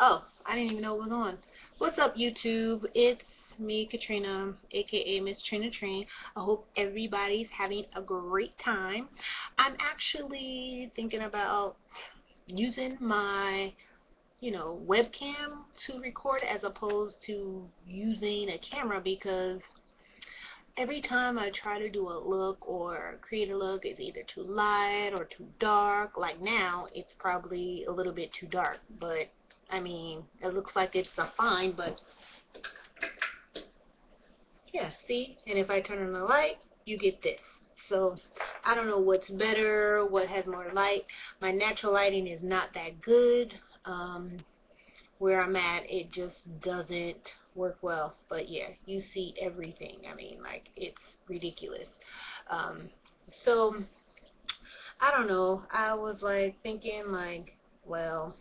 Oh, I didn't even know it was on. What's up, YouTube? It's me, Katrina, aka Miss Trina Tren. I hope everybody's having a great time. I'm actually thinking about using my, you know, webcam to record as opposed to using a camera because every time I try to do a look or create a look, it's either too light or too dark. Like now, it's probably a little bit too dark, but I mean, it looks like it's a fine, but yeah, see? And if I turn on the light, you get this. So I don't know what's better, what has more light. My natural lighting is not that good. Um, where I'm at, it just doesn't work well. But yeah, you see everything. I mean, like, it's ridiculous. Um, so, I don't know. I was like thinking, like, well,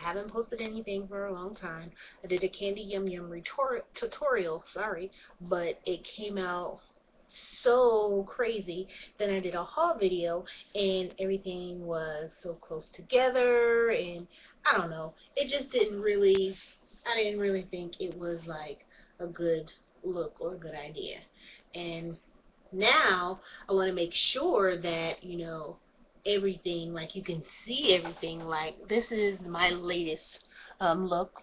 I haven't posted anything for a long time. I did a Candy Yum Yum tutorial, sorry, but it came out so crazy. Then I did a haul video and everything was so close together and I don't know. It just didn't really, I didn't really think it was like a good look or a good idea. And now I want to make sure that, you know, everything, like you can see everything. Like this is my latest um, look.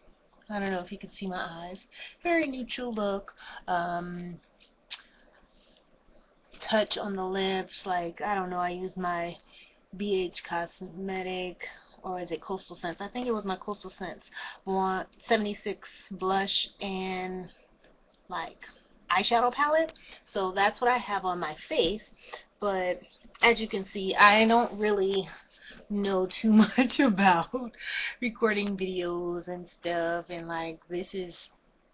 I don't know if you can see my eyes. Very neutral look. Um, touch on the lips. Like I don't know. I use my BH Cosmetic or is it Coastal Scents? I think it was my Coastal Scents. Want 76 blush and like eyeshadow palette. So that's what I have on my face. But as you can see, I don't really know too much about recording videos and stuff and like this is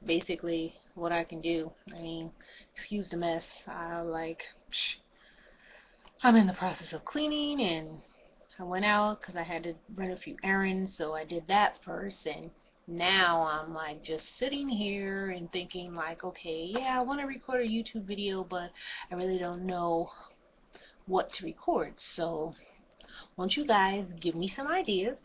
basically what I can do. I mean, excuse the mess. I like I'm in the process of cleaning and I went out because I had to run a few errands so I did that first and now I'm like just sitting here and thinking like okay yeah I want to record a YouTube video but I really don't know what to record. So, won't you guys give me some ideas?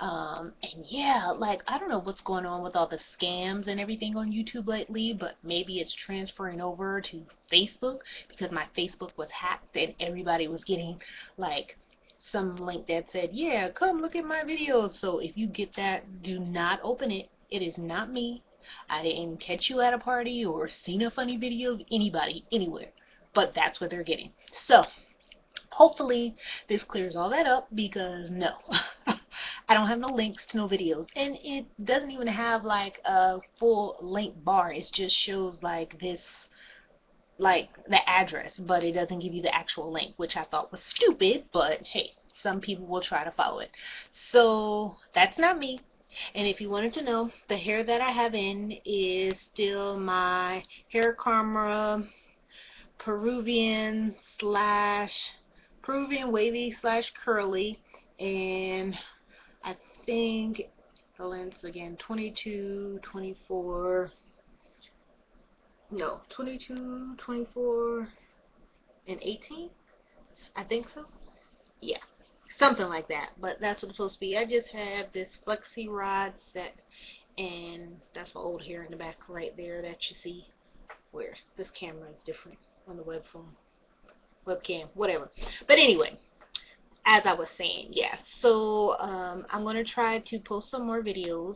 Um, and yeah, like, I don't know what's going on with all the scams and everything on YouTube lately, but maybe it's transferring over to Facebook because my Facebook was hacked and everybody was getting, like, some link that said, yeah, come look at my videos. So if you get that, do not open it. It is not me. I didn't catch you at a party or seen a funny video of anybody anywhere but that's what they're getting. So, hopefully this clears all that up because no, I don't have no links to no videos. And it doesn't even have like a full link bar. It just shows like this, like the address, but it doesn't give you the actual link, which I thought was stupid, but hey, some people will try to follow it. So that's not me. And if you wanted to know, the hair that I have in is still my Hair Karma Peruvian slash Peruvian wavy slash curly and I think the length again 22 24 no 22 24 and 18 I think so. Yeah something like that but that's what it's supposed to be. I just have this flexi rod set and that's my old hair in the back right there that you see where this camera is different on the web phone, webcam, whatever. But anyway, as I was saying, yeah. So um, I'm going to try to post some more videos,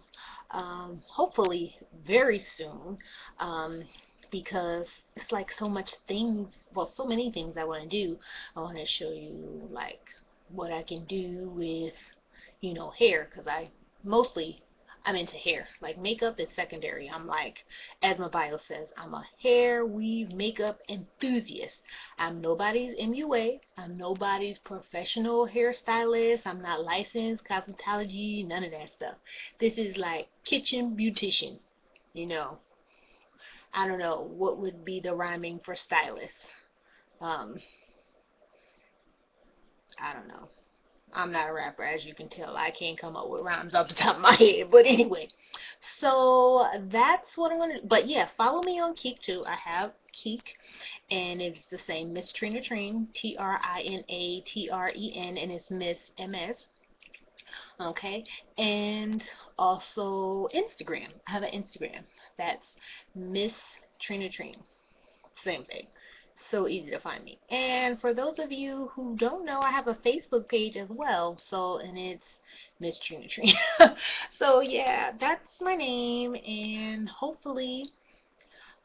um, hopefully very soon, um, because it's like so much things, well, so many things I want to do. I want to show you like what I can do with, you know, hair, because I mostly I'm into hair. Like makeup is secondary. I'm like, as my bio says, I'm a hair weave makeup enthusiast. I'm nobody's MUA. I'm nobody's professional hairstylist. I'm not licensed cosmetology, none of that stuff. This is like kitchen beautician. You know, I don't know what would be the rhyming for stylist. Um, I don't know. I'm not a rapper, as you can tell. I can't come up with rhymes off the top of my head. But anyway, so that's what I'm going to But yeah, follow me on Keek too. I have Keek, and it's the same Miss Trina Tren, T-R-I-N-A-T-R-E-N, and it's Miss M-S. Okay, and also Instagram. I have an Instagram. That's Miss Trina Trine. Same thing. So easy to find me. And for those of you who don't know, I have a Facebook page as well. So, and it's Miss Trina Trine. so yeah, that's my name, and hopefully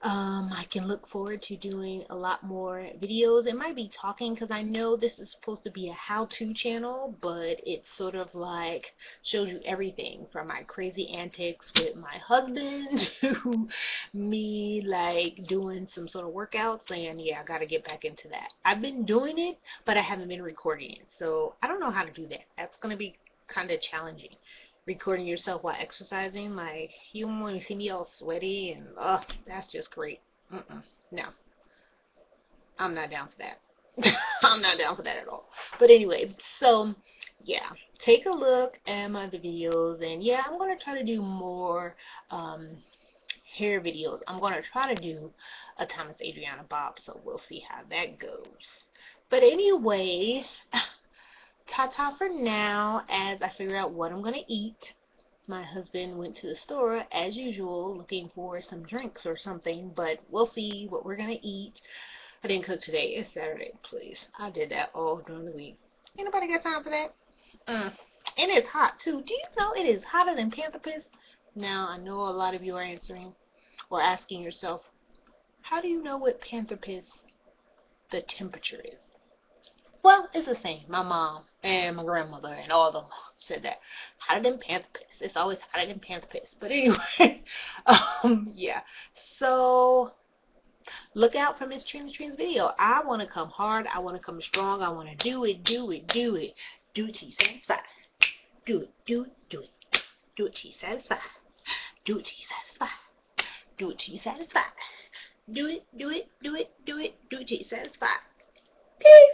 um, I can look forward to doing a lot more videos. It might be talking because I know this is supposed to be a how-to channel, but it's sort of like shows you everything from my crazy antics with my husband to me like doing some sort of workouts and yeah, I got to get back into that. I've been doing it, but I haven't been recording it. So I don't know how to do that. That's going to be kind of challenging recording yourself while exercising. Like, you want to see me all sweaty and, ugh, that's just great. Mm-mm. No. I'm not down for that. I'm not down for that at all. But anyway, so, yeah, take a look at my other videos. And, yeah, I'm going to try to do more um, hair videos. I'm going to try to do a Thomas Adriana Bob, so we'll see how that goes. But anyway ta-ta for now as I figure out what I'm going to eat. My husband went to the store, as usual, looking for some drinks or something, but we'll see what we're going to eat. I didn't cook today. It's Saturday, please. I did that all during the week. Ain't nobody got time for that. Mm. And it's hot, too. Do you know it is hotter than Panther Piss? Now, I know a lot of you are answering or asking yourself, how do you know what Panther Piss the temperature is? Well, it's the same. My mom and my grandmother and all of them said that. Hotter than panther piss. It's always hotter than panther piss. But anyway, um, yeah. So look out for Miss Trina Trine's video. I want to come hard. I want to come strong. I want to do it, do it, do it. Do it till you satisfied. Do it, do it, do it. Do it till you satisfied. Do it till you satisfied. Do it till you satisfied. Do it, do it, do it, do it, do it till you satisfied. Peace.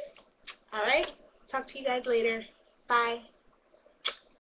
Alright? Talk to you guys later. Bye.